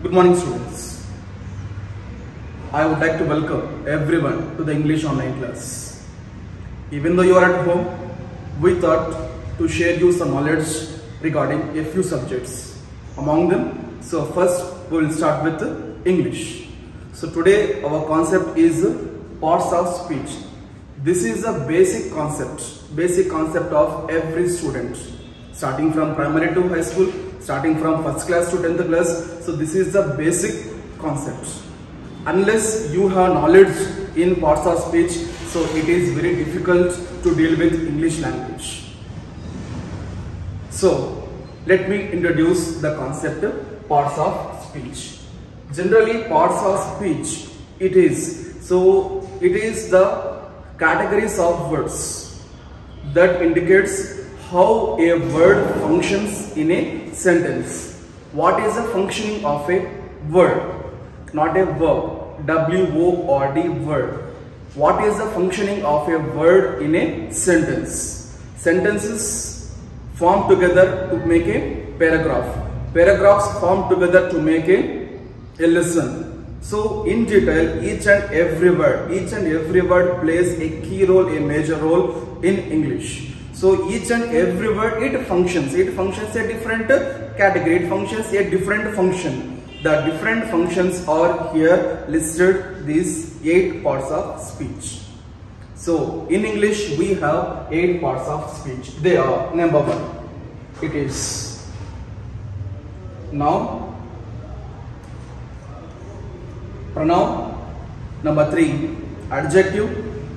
Good morning students. I would like to welcome everyone to the English online class. Even though you are at home, we thought to share you some knowledge regarding a few subjects. Among them, so first we will start with English. So today our concept is parts of speech. This is a basic concept, basic concept of every student starting from primary to high school, starting from first class to 10th class. So this is the basic concept. Unless you have knowledge in parts of speech, so it is very difficult to deal with English language. So let me introduce the concept of parts of speech. Generally parts of speech, it is, so it is the categories of words that indicates how a word functions in a sentence. What is the functioning of a word? Not a verb. W-O-R-D word. What is the functioning of a word in a sentence? Sentences form together to make a paragraph. Paragraphs form together to make a, a lesson. So in detail, each and every word, each and every word plays a key role, a major role in English. So each and every word it functions. It functions a different category. It functions a different function. The different functions are here listed these eight parts of speech. So in English we have eight parts of speech. They are number one. It is noun, pronoun. Number three, adjective.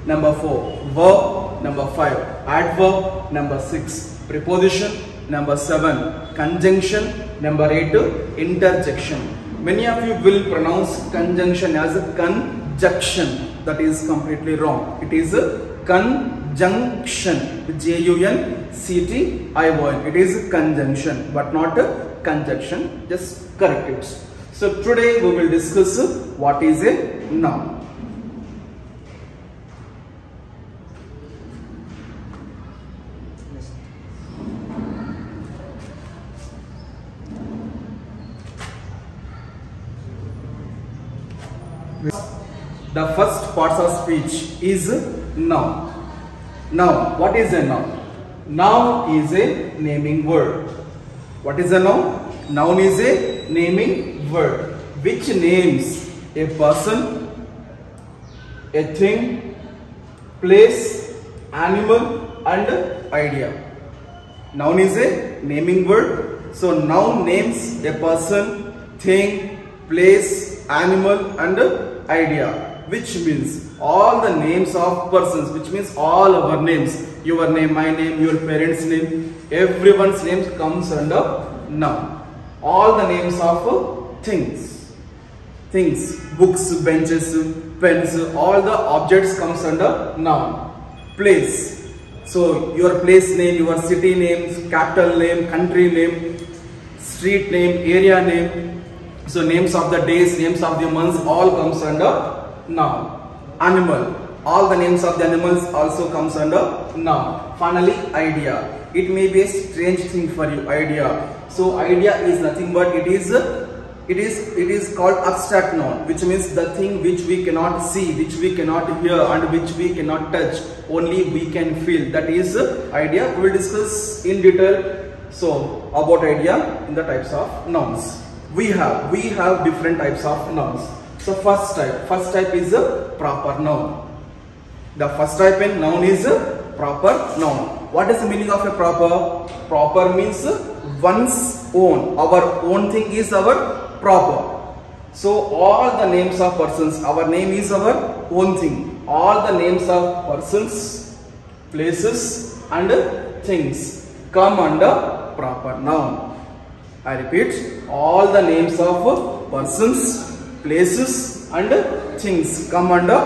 Number four, verb. Number five, adverb. Number six, preposition. Number seven, conjunction. Number eight, interjection. Many of you will pronounce conjunction as a conjunction. That is completely wrong. It is a conjunction. J-U-N-C-T-I-O-N. It is a conjunction but not a conjunction. Just correct it. So today we will discuss what is a noun. The first parts of speech is noun. Now, what is a noun? Noun is a naming word. What is a noun? Noun is a naming word which names a person, a thing, place, animal and idea. Noun is a naming word. So noun names a person, thing, place, animal and idea which means all the names of persons which means all our names. Your name my name your parents name everyone's name comes under noun. All the names of things. Things books benches pens all the objects comes under noun. Place. So your place name your city name capital name country name street name area name. So names of the days names of the months all comes under noun. Animal. All the names of the animals also comes under noun. Finally, idea. It may be a strange thing for you, idea. So idea is nothing but it is it is it is called abstract noun which means the thing which we cannot see which we cannot hear and which we cannot touch only we can feel that is idea we will discuss in detail so about idea in the types of nouns we have we have different types of nouns so first type, first type is a proper noun. The first type in noun is a proper noun. What is the meaning of a proper? Proper means one's own. Our own thing is our proper. So all the names of persons, our name is our own thing. All the names of persons, places and things come under proper noun. I repeat, all the names of persons, places and things come under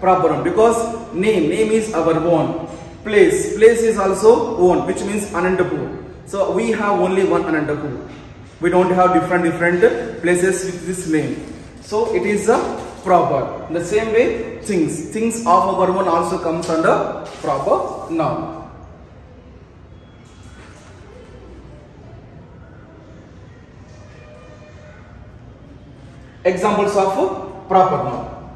proper noun because name name is our own. Place place is also own which means anantapur so we have only one anantapur we don't have different different places with this name. So it is a proper. In the same way things things of our own also comes under proper noun Examples of proper noun.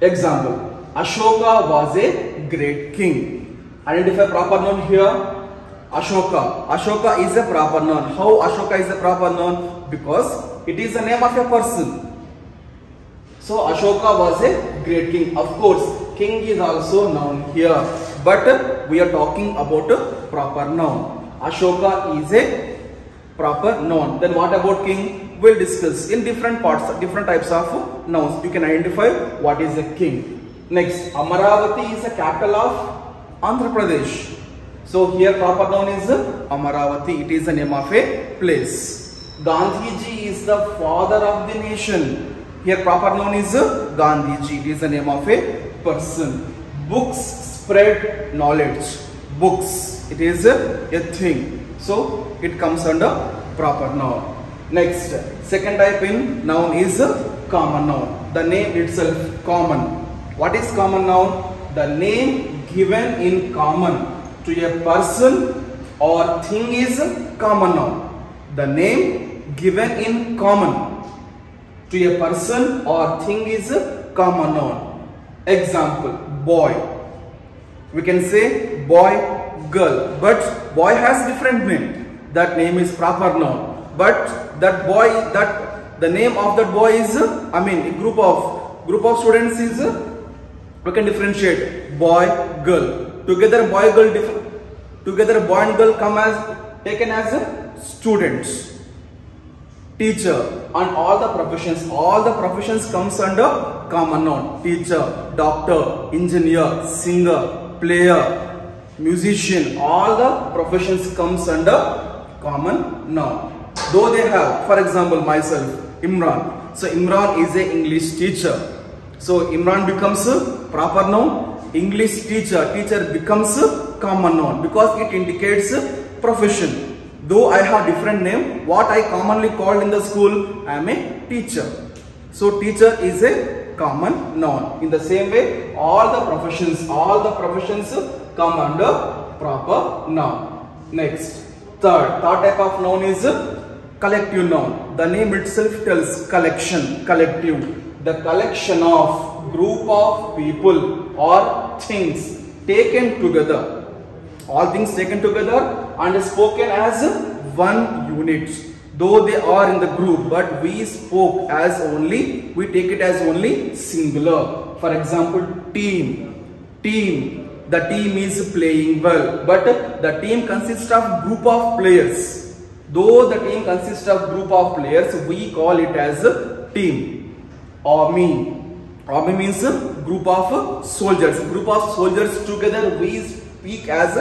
Example, Ashoka was a great king. Identify proper noun here. Ashoka. Ashoka is a proper noun. How Ashoka is a proper noun? Because it is the name of a person. So Ashoka was a great king. Of course, king is also noun here. But we are talking about a proper noun. Ashoka is a proper noun. Then what about king? We'll discuss in different parts, different types of nouns. You can identify what is a king. Next, Amaravati is the capital of Andhra Pradesh. So here proper noun is Amaravati. It is the name of a place. Gandhiji is the father of the nation. Here proper noun is Gandhiji. It is the name of a person. Books spread knowledge. Books. It is a thing. So it comes under proper noun. Next, second type in noun is common noun. The name itself common. What is common noun? The name given in common to a person or thing is common noun. The name given in common to a person or thing is common noun. Example, boy. We can say boy, girl. But boy has different name. That name is proper noun but that boy that the name of that boy is i mean group of group of students is we can differentiate boy girl. Together boy girl together boy and girl come as taken as students. Teacher. And all the professions all the professions comes under common noun. Teacher doctor engineer singer player musician. All the professions comes under common noun though they have, for example, myself, Imran. So Imran is a English teacher. So Imran becomes a proper noun. English teacher, teacher becomes a common noun because it indicates a profession. Though I have different name, what I commonly called in the school, I am a teacher. So teacher is a common noun. In the same way, all the professions, all the professions come under proper noun. Next, third, third type of noun is collective noun. The name itself tells collection, collective. The collection of group of people or things taken together. All things taken together and spoken as one unit. Though they are in the group, but we spoke as only, we take it as only singular. For example, team. Team. The team is playing well, but the team consists of group of players Though the team consists of group of players, we call it as team. Army. Army means group of soldiers. Group of soldiers together we speak as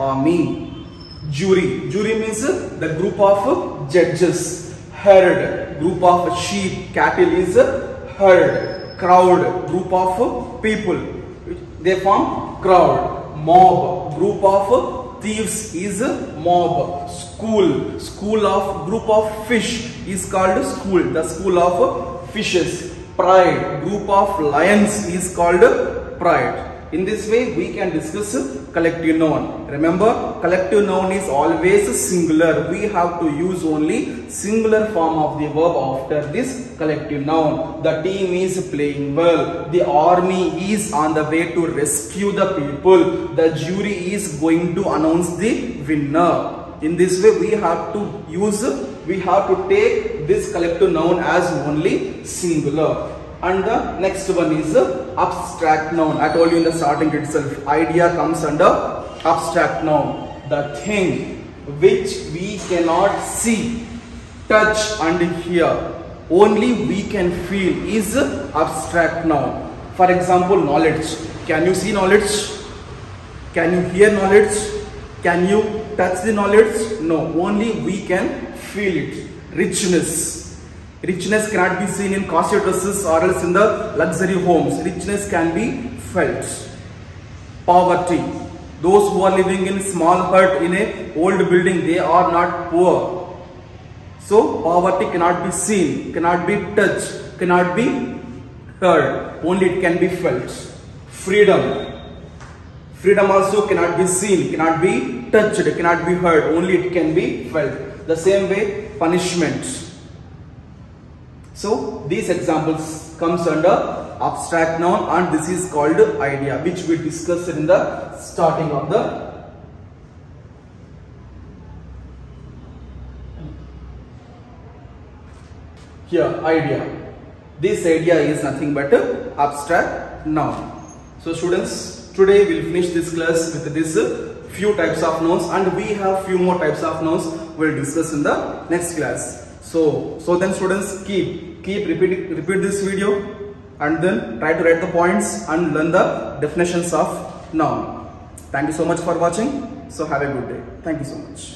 army. Jury. Jury means the group of judges. Herd. Group of sheep. Cattle is herd. Crowd. Group of people. They form crowd. Mob. Group of thieves is mob. School. School of group of fish is called school. The school of fishes. Pride. Group of lions is called pride in this way, we can discuss collective noun. Remember, collective noun is always singular. We have to use only singular form of the verb after this collective noun. The team is playing well. The army is on the way to rescue the people. The jury is going to announce the winner. In this way, we have to use, we have to take this collective noun as only singular. And the next one is abstract noun. I told you in the starting itself, idea comes under abstract noun. The thing which we cannot see, touch and hear, only we can feel is abstract noun. For example, knowledge. Can you see knowledge? Can you hear knowledge? Can you touch the knowledge? No, only we can feel it. Richness Richness cannot be seen in costly dresses or else in the luxury homes. Richness can be felt. Poverty. Those who are living in small hut in a old building, they are not poor. So poverty cannot be seen, cannot be touched, cannot be heard. Only it can be felt. Freedom. Freedom also cannot be seen, cannot be touched, cannot be heard. Only it can be felt. The same way, punishment So these examples comes under abstract noun and this is called idea which we discussed in the starting of the here idea. This idea is nothing but abstract noun. So students today we'll finish this class with this few types of nouns and we have few more types of nouns we'll discuss in the next class so so then students keep keep repeating repeat this video and then try to write the points and learn the definitions of noun. Thank you so much for watching. So have a good day. Thank you so much